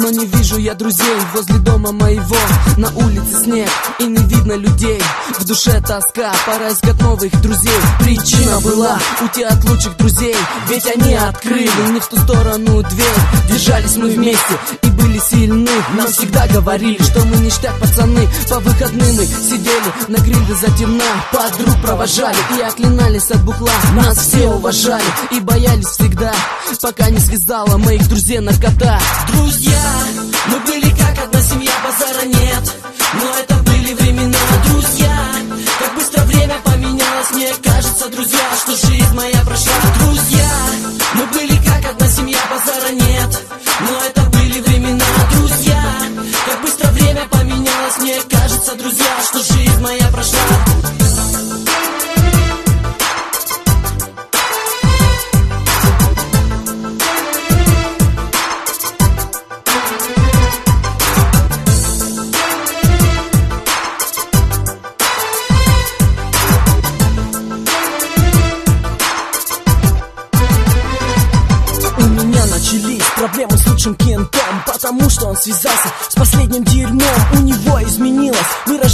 Но не вижу я друзей возле дома моего. На улице снег и не видно людей. В душе тоска, пора искать новых друзей. Причина была уйти от лучших друзей. Ведь они открыли не в ту сторону дверь. Держались мы вместе и сильны. Нам всегда говорили, что мы ништяк пацаны. По выходным мы сидели на гриле за темна. Подруг провожали и оклинались от бухла. Нас все уважали и боялись всегда Пока не связала моих друзей наркота Друзья, мы были как одна семья, базара нет. Но это были времена, друзья Как быстро время поменялось, мне кажется, друзья Что жизнь моя прошла, связался с последним дерьмом. У него изменилось выражение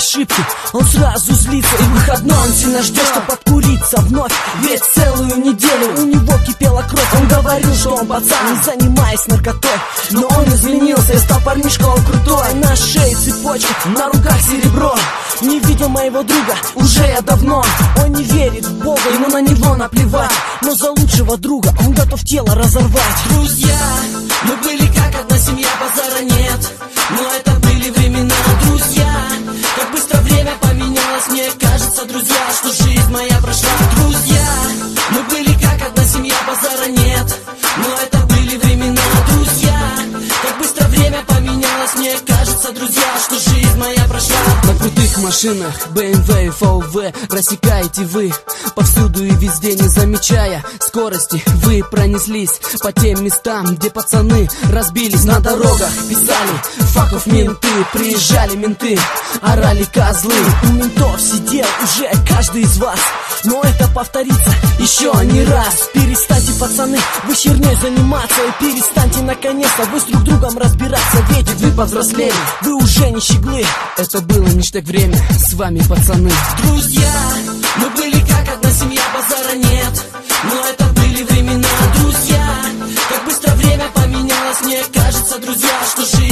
Ошибке он сразу злится. И выходной он сильно ждет, чтобы подкуриться вновь. Ведь целую неделю у него кипела кровь. Он говорил, что он пацан, не занимаясь наркотой. Но он изменился и стал парнишка, он крутой. На шее цепочка, на руках серебро. Не видел моего друга уже я давно. Он не верит в Бога, ему на него наплевать. Но за лучшего друга он готов тело разорвать. Друзья, мы были как одна семья, базара нет. Но это друзья Что жизнь моя прошла, друзья Мы были как одна семья, базара нет. Но это были времена, друзья Как быстро время поменялось, мне кажется, друзья Что жизнь моя прошла. На крутых машинах BMW и VW рассекаете вы Повсюду и везде не замечая скорости. Вы пронеслись по тем местам, где пацаны разбились на дорогах Писали. Факов менты, приезжали менты, орали козлы. У ментов сидел уже каждый из вас Но это повторится еще не раз. Перестаньте, пацаны, вы херней заниматься И перестаньте, наконец-то, вы с друг другом разбираться. Ведь Вы повзрослели, вы уже не щеглы. Это было ништяк время. С вами пацаны. Друзья, мы были друзья Что жизнь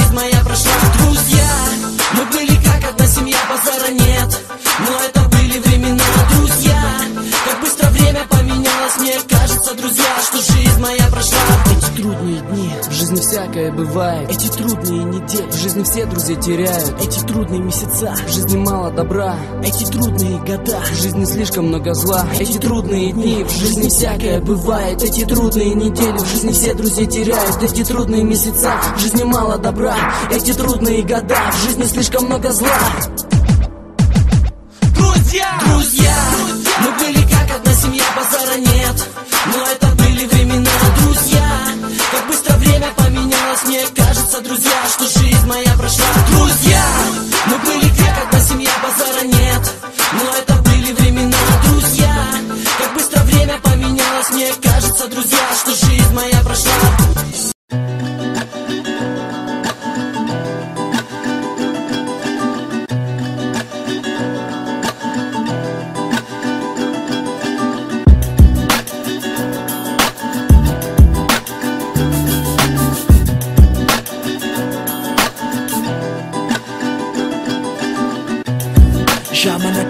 жизни всякое бывает. Эти трудные недели В жизни все друзей теряют. Эти трудные месяца, В жизни мало добра. Эти трудные года В жизни слишком много зла. Эти трудные дни В жизни всякое бывает. Эти трудные недели В жизни все друзей теряют. Эти трудные месяца В жизни мало добра. Эти трудные года В жизни слишком много зла. Друзья! Друзья! Мы были как одна семья, базара нет. Но это мне кажется, друзья Что жизнь моя прошла, друзья Мы были как одна семья, базара нет. Но это были времена, друзья Как быстро время поменялось, мне кажется, друзья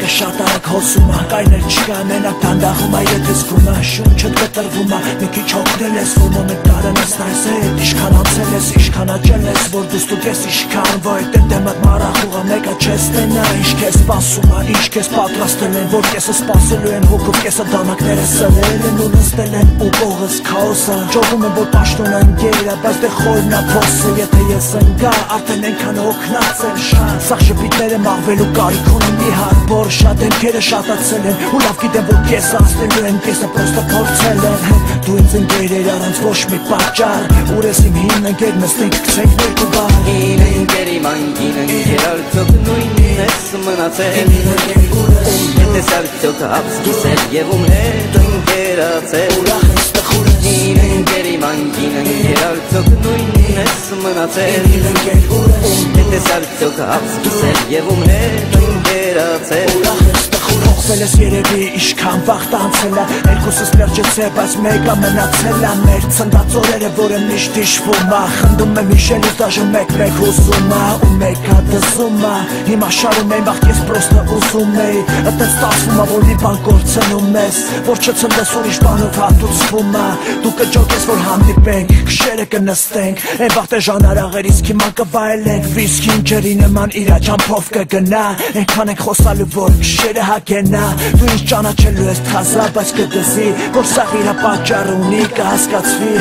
Ժամանակը շատ արագ հոսում է Կայներ չկա մենակ դանդաղում է Եթե զգում է շունչդ կտրվում է Մի քիչ հոգնել ես որ մոմեկ տարան ես նայս է Իշքան անցել ես, իշքան աճել ես որ դու ստուգես իշքան Որ այդ դեմդ մարախուղը մեկը չես տենա Ինչ կես սպասում ա, ինչ կես պատրաստել են Որ կեսը սպասելու են հոգով կեսը դանակները սրել են ու նստել են ու կողս քաոսը Ճողում են որ պաշտոն են գերը, բայց դե խորն ա փոսը Եթե ես ընկա, արդեն ենքան հոգնած են շատ Սաղ շպիտները մաղվելու կարիք ունեն մի հատ Որ շատ ենքերը շատացել են ու լավ գիտեմ որ կեսը ասնելու են Կեսը պրոստը փորձել են Դու ինձ ընկերեր առանց ոչ մի պատճառ Ուր ես իմ հին ընկեր նստենք կցենք ներկու բար Ին ընկերի մանկին ընկեր արդյոք նույնն ես մնացել Ում ես արդյոք ապսկիսել եւ ում հետ ընկերացել Ուրախ ես տխուր ես Ին ընկերի մանկին ընկեր արդյոք նույնն ես մնացել Իմ Ում ես արդյոք ապսկիսել եւ ում հետ ընկերացել Ուրախ ես Փոխվել ես երևի իշքան վաղտ անցել է Երկուսս լերջեցե բայց մեկը մնացել է Մեր ծնդած օրերը որը միշտ իշվում է Խնդում եմ իշելուց դաժը մեկ մեկ հուսում է Ու մեկը դզում է Հիմա շարում եմ վաղ ես պրոստը ուզում էի Ըտենց ստացվում է որ մի բան կործնում ես Որ չծնդես ուրիշ բանով հատուցվում է Դու կջոկես որ հանդիպենք Քշերը կնստենք Են վաղտե ժանարաղերից հիմա կվայելենք Վիսկին ջրի նման իրա ճամփով կգնա Ենքան ենք խոսալու որ քշերը հագենա Դու ինձ ճանաչելու ես թազա բայց կդզի Որ սաղ իրա պատճառ ունի կհասկացվի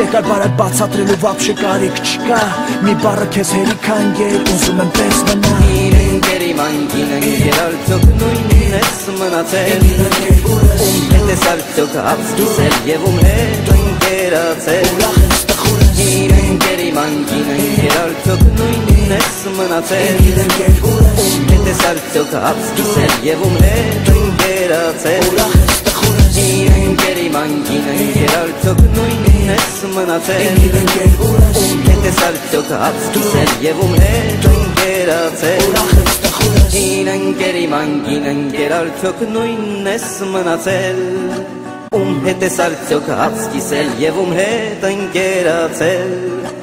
Երկար բարակ բացատրելու վապշը կարիք չկա Մի բառը քեզ հերիք անգեր Ուզում եմ պես մնա Ին ընկերի մանկին ընկեր արդյոք նույնն ես մնացել Ում հետ ես արդյոք ապսկիսել եւ ում հետ ընկերացել Ուրախ ես տխուր ես Ին ընկերի մանկին ընկեր արդյոք նույնն ես մնացել Իմ ընկեր ուր ես Ում հետ ես արդյոք ապսկիսել եւ ում հետ ընկերացել Ուրախ ես տխուր ես Ին ընկերի մանկին ընկեր արդյոք նույնն ես մնացել Իմ ընկեր ուր ես Ում հետ ես արդյոք ապսկիսել եւ ում հետ ընկերացել Ուրախ ես տխուր ես Ին ընկերի մանկին ընկեր արդյոք նույնն ես մնացել Ում հետ ես արդյոք ապսկիսել եւ ում հետ ընկերացել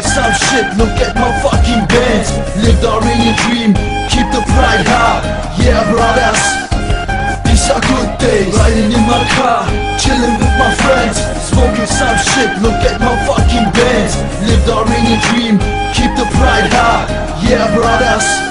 Some shit, look at my fucking bands Live the Armenian dream, keep the pride high. Yeah brothers, these are good days. Riding in my car, chilling with my friends. Smoking some shit, look at my fucking bands Live the Armenian dream, keep the pride high. Yeah brothers,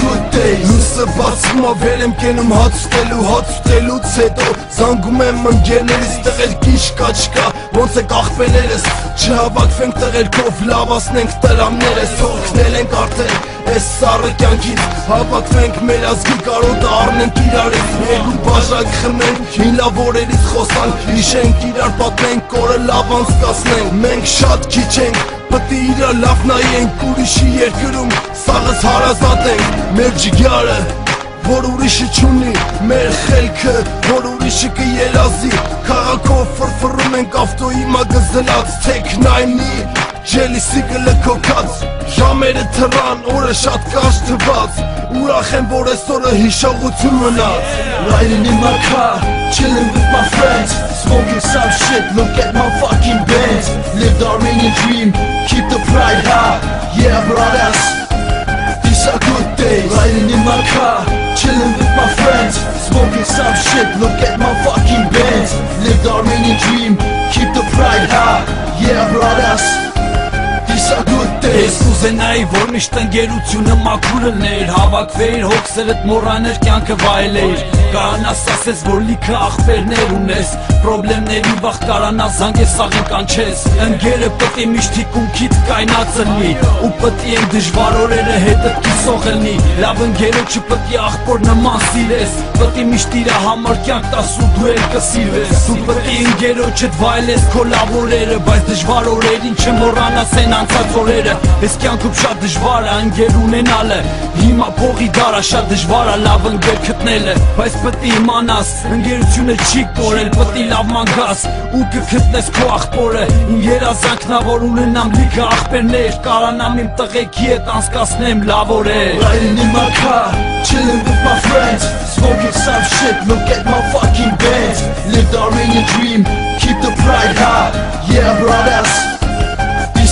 good days Լույսը բացվում ա վեր եմ կենում հաց ուտելու հաց ուտելուց հետո Զանգում եմ ընկերներից տղեր կիշ կա չկա Ոնց է կախպեներս չհավաքվենք տղերքով լավացնենք տրամներս Թողքնել ենք արդեն այս սառը կյանքից Հավաքվենք մեր ազգի կարոտը առնենք իրարից Երկու բաժակ խմենք հին լավ օրերից խոսանք Հիշենք իրար պատմենք օրը լավ անցկացնենք Մենք շատ քիչ ենք Պետք է իրար լավ նայենք ուրիշի երկրում Սաղս հարազատ ենք մեր ջիգարը որ ուրիշը չունի մեր խելքը որ ուրիշը կերազի քաղաքով ֆրֆռում ենք ավտոյի մագզնած տեքնայնի ջելիսի կլքոքած ժամերը թռան օրը շատ կարճ թված ուրախ եմ որ այսօրը հիշողություն մնաց Riding in my car, chilling with my friends Smoking some shit, look at my fucking bands Live the Armenian dream, keep the pride high Yeah brothers, these are good days Riding in my car, chilling with my friends Smoking some shit, look at my fucking bands Live the Armenian dream, keep the pride high Yeah brothers, These are good days Ես կուզենայի, որ միշտ ընկերությունը մաքուր լներ Հավաքվեիր հոգսերդ մորաներ կյանքը վայելեիր Կարանաս ասես, որ լիքը աղբերներ ունես Պրոբլեմների վաղ կարանաս զանգես աղին կանչես Ընկերը պտի միշտ թիկունքիդ կայնած լնի Ու պտի են դժվար օրերը հետըտ կիսող լնի Լավ ընկերը չպտի աղբոր նման սիրես Պտի միշտ իրա համար կյանք տաս ու դու էլ կսիրվես Դու պտի ընկերոջդ վայելես քո լավ օրերը Բայց դժվար օրերին չմոռանաս են անցած օրերը Ես կյանքում շատ դժվար է ընկեր ունենալը Հիմա փողի դարա շատ դժվար է լավ ընկեր գտնելը Բայց պետք է իմանաս ընկերությունը չի կորել Պետք է լավ մանգաս ու կգտնես քո աղբորը Իմ երազանքն ա որ ունենամ լիքը աղբերներ Կարանամ իմ տղեկի հետ անցկացնեմ լավ օրեր Riding in my car, chilling with my friends Smoking some shit, look at my fucking bands Live the Armenian dream, keep the pride high Yeah brothers,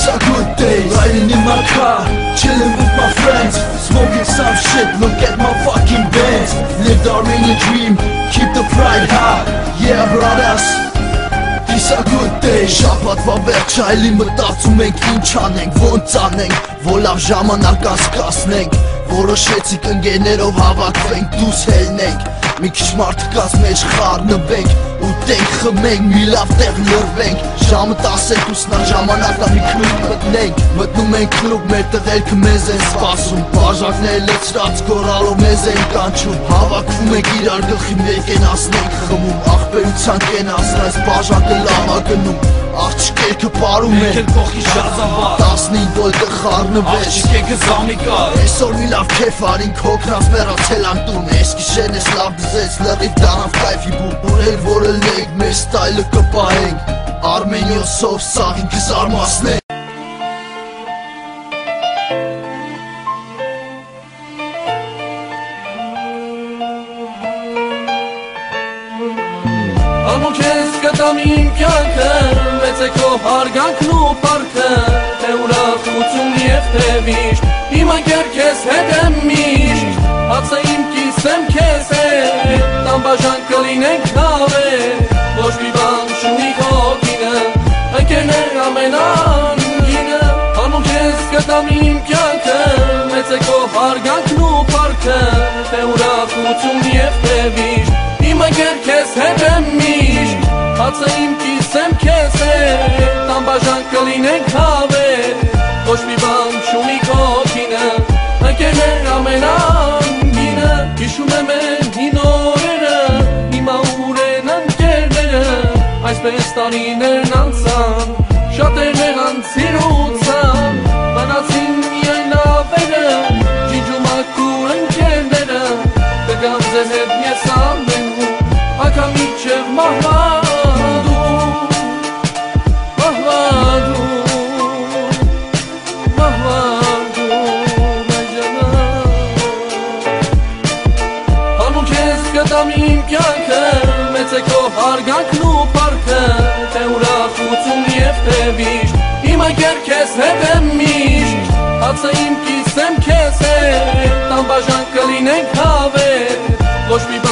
are good days Riding in my car, chilling with my friends Smoking some shit, look at my fucking bands. Live the Armenian dream, keep the pride high. Yeah brothers. These are good days. Շապատվա վերջ այլի մտածում ենք ինչ անենք Ոնց անենք, որ լավ ժամանակ անցկացնենք Որոշեցիք ընկերներով հավաքվենք, դուս հելնենք Մի քիչ մարդկաց մեջ խառնվենք ու տենք խմենք, մի լավ տեղ լրվենք Ժամը 12-ն ա ժամանակա մի քլուբ մտնենք Մտնում ենք քլուբ, մեր տղերքը մեզ են սպասում Բաժակներ լեցրած գորալով մեզ են կանչում Հավաքվում ենք իրար գլխի մեկ են ասնենք խմում Աղբերության կենասն այս բաժակը լավ ա գնում Աղջիկերքը պարում են Եկել կողքի շազավար 15 վոլտը խառնվեց Աղջիկեքը զամի կար Այսօր մի լավ քեֆ արին քոքրած մեռացել անկուն Ես գիշերն ես լավ դզեց լրիվ դանավ կայֆի բում Ունել որը լեգ մեր ստայլը կպահենք Արմենիոսով սաղին կզարմասնենք Ամոք ես կտամ իմ կյանքը Մեծ է քո հարգանքն ու պարքը Թե ուրախություն և թե վիշտ Իմ անկեր քեզ հետ եմ միշտ Հացը իմ կիսեմ քեզ հետ Տան բաժան կլինենք նավեր Ոչ մի բան շունի հոգինը Ընկերներ ամենանգինը Ամոք ես կտամ իմ կյանքը Մեծ է քո հարգանքն ու պարքը Թե ուրախություն և թե վիշտ Իմ անգեր քեզ հետ եմ միշտ Հացը իմ կիսեմ քեզ հետ Տամբաժան կլինենք հավեր Ոչ մի բան շունի կոքինը Այսպես տարիներն անցան Շատերն եղան սիրուցան Մնացին միայն լավերը Ջիջում ակուր ընկերները Կգամ ձեզ հետ ես ամենում Ակա միջև մահվադու Մահվադու Մահվադու Մայջանա Հանուն քեզ կտամ իմ կյանքը Մեծ է քո հարգանքն ու Թե ուրախություն և թե վիշտ Իմ անկեր քեզ հետ եմ միշտ Հացը իմ կիսեմ քեզ հետ Տան բաժան կլինենք հավեր Ոչ մի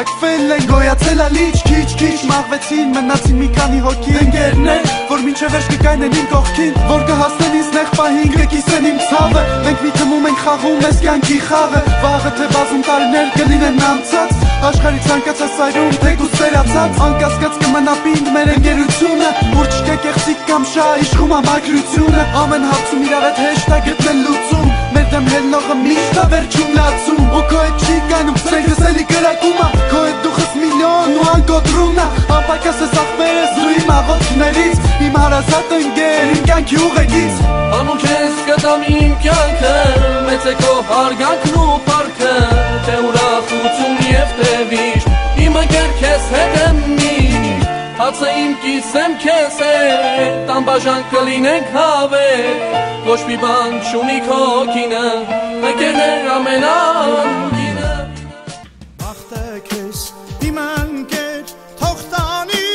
Կուտակվել են գոյացել ալիչ Քիչ քիչ մաղվեցին մնացին մի քանի հոգի Ընկերներ, որ մինչև վերջ կկայնեն իմ կողքին Որ կհասնեն ինձ նեղ պահին կկիսեն իմ ցավը Մենք մի թվում ենք խաղում ես կյանքի խաղը Վաղը թե բազում տարիներ կլինեն անցած Աշխարհի ցանկացած այրում թեկուս սերացած Անկասկած կմնա պինդ մեր ընկերությունը Ուր չկա կեղծիկ կամ շա իշխում ամագրությունը Ամեն հարցում իրար հետ հեշտ է գտնել լուծում Մեր դեմ հելնողը միշտ է վերջում լացում Ու քո հետ չի կանում սրենքս էլի կրակումա Քո հետ դուխս միլիոն ու անկոտրումնա Անպայքաս ես ախպերես դու իմ աղոթքներից Իմ հարազատ ընկեր, իմ կյանքի ուղեկից Անուն քեզ կտամ իմ կյանքը Մեծ է քո հարգանքն ու պարքը Թե ուրախություն և թե վիշտ Իմ անկեր քեզ հետ Հացը իմ կիսեմ քեզ հետ Տան բաժան կլինենք հավեր Ոչ մի բան չունի քոքինը Ընկերներ ամենանգինը Բախտը քեզ իմ անկեր թող տանի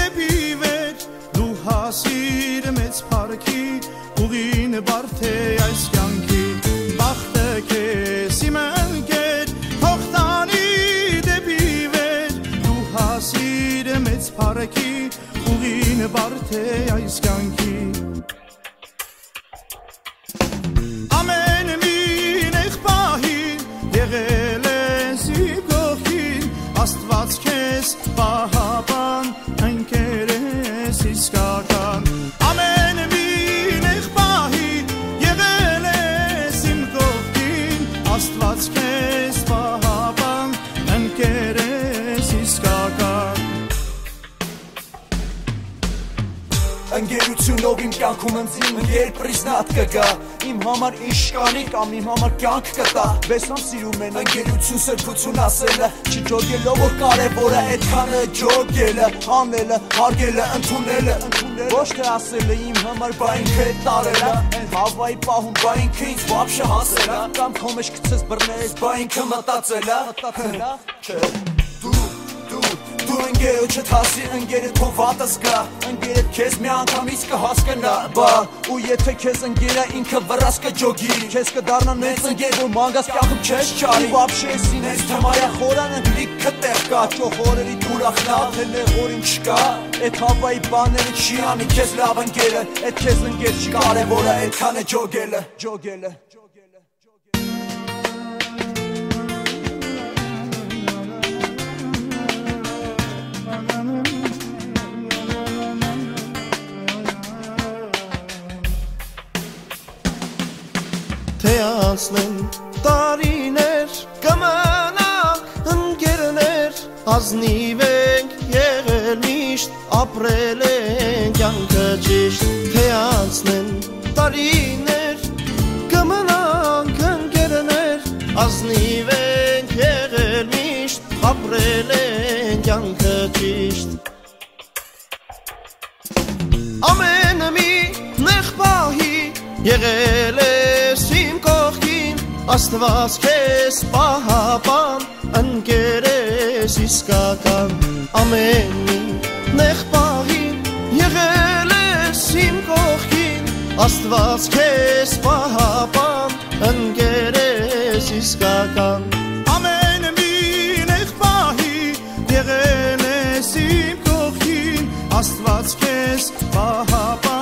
դեպի վեր դու հասիր մեծ փառքի ուղին բարթե այս փառքի ուղին բարթե այս կյանքի Ամեն մի նեղ պահի եղել ես իմ կողքին Աստված քեզ պահապան Ընկերությունով իմ կյանքում ընձիմ երկրիզնատ կգա Իմ համար իշկանի կամ իմ համար կյանք կտա Բեսան սիրում են ընկերություն սրբություն ասելը Չջոգելով որ կարևորը այդքանը ջոգելը Անելը, հարգելը, ընդունելը Ոչ թե ասելը իմ համար բա ինքը տարելը Են հավայի պահում բա ինքը ինձ վապշը հասելը Կամ քո մեջ գցես բռնես բա ինքը մտածելը Մտածելը Չէ Դու ընկերը չթասի ընկերը թող վատս գա Ընկերը քեզ մի անգամից կհասկանա բա Ու եթե քեզ ընկերը ինքը վրաս կջոգի Քեզ կդառնա նենց ընկեր որ մանգաս կյանքում չես չարի Վաբշե սինես թմայա խորանը լիքը տեղ կա Ճոխորերի դուրախնա թելե որին չկա Էդ հավայի բաները չի անի քեզ լավ ընկերը Էդ քեզ ընկեր չի կարևորը այդքան է ջոգելը Ջոգելը Թե անցնեն տարիներ կմնանք ընկերներ ազնիվ ենք եղել միշտ ապրել ենք կյանքը ճիշտ թե անցնեն տարիներ կմնանք ընկերներ ազնիվ ենք եղել միշտ ապրել ենք կյանքը ճիշտ ամեն մի նեղ պահի եղել կողքին Աստված քեզ պահապան ընկերես իսկական ամեն նեղ պահի եղել ես իմ կողքին Աստված քեզ պահապան ընկերես իսկական ամեն մի նեղ պահի եղել ես իմ կողքին Աստված քեզ պահ